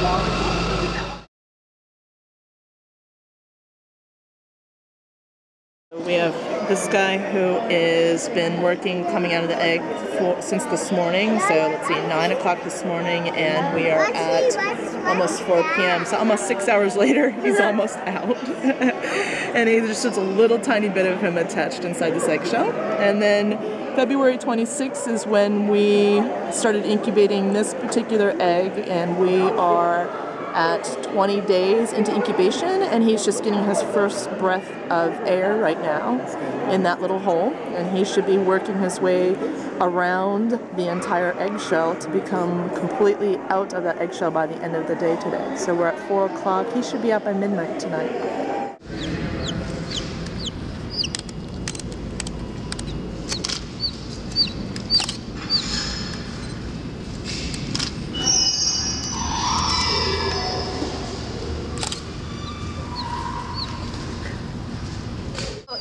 We have this guy who has been working coming out of the egg for, since this morning. So let's see, 9 o'clock this morning, and we are at almost 4 p.m. So almost six hours later, he's almost out. and he, there's just a little tiny bit of him attached inside this eggshell. And then February 26th is when we started incubating this particular egg, and we are at 20 days into incubation, and he's just getting his first breath of air right now in that little hole. And he should be working his way around the entire eggshell to become completely out of that eggshell by the end of the day today. So we're at 4 o'clock. He should be out by midnight tonight.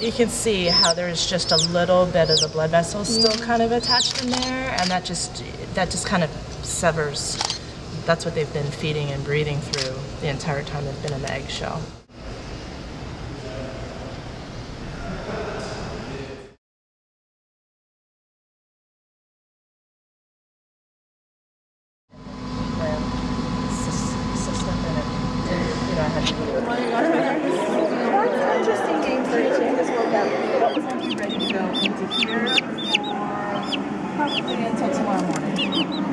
You can see how there's just a little bit of the blood vessels still mm-hmm. kind of attached in there and that just that just kind of severs that's what they've been feeding and breathing through the entire time they've been in the eggshell was an interesting game for each of this worked out. We won't ready to go into here probably until tomorrow morning.